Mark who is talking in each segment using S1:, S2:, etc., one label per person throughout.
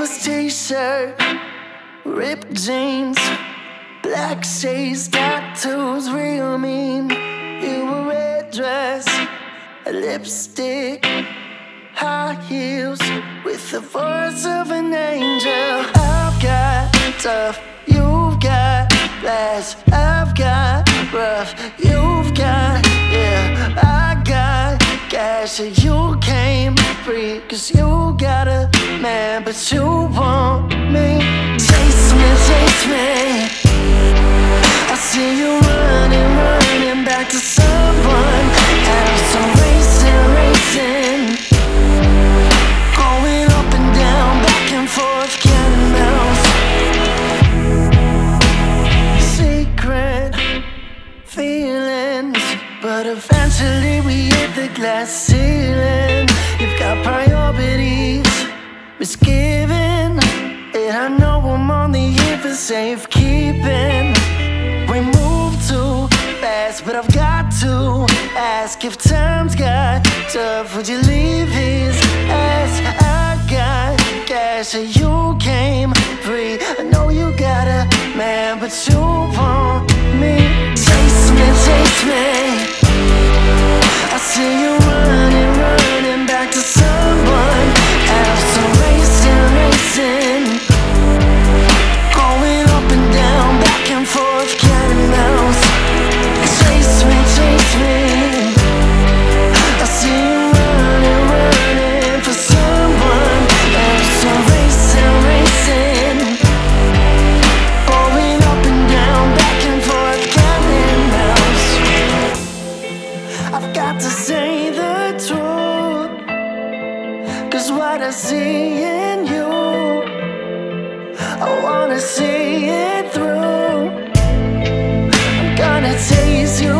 S1: flowers t-shirt, ripped jeans, black shades, tattoos, real mean. You were red dress, a lipstick, high heels, with the voice of an angel. I've got tough, you've got class. I've got rough, you've got yeah. I got cash, you free, cause you got a man, but you want me. Chase me, chase me. I see you running, running back to someone else. I'm racing, racing. Going up and down, back and forth. Secret feelings, but eventually we hit the glass ceiling. You've priorities, misgiving, and I know I'm only here for safekeeping. We move too fast, but I've got to ask if times got tough. Would you leave his ass? I got cash, and you Say the truth. Cause what I see in you, I wanna see it through. I'm gonna taste you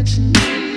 S1: imagine.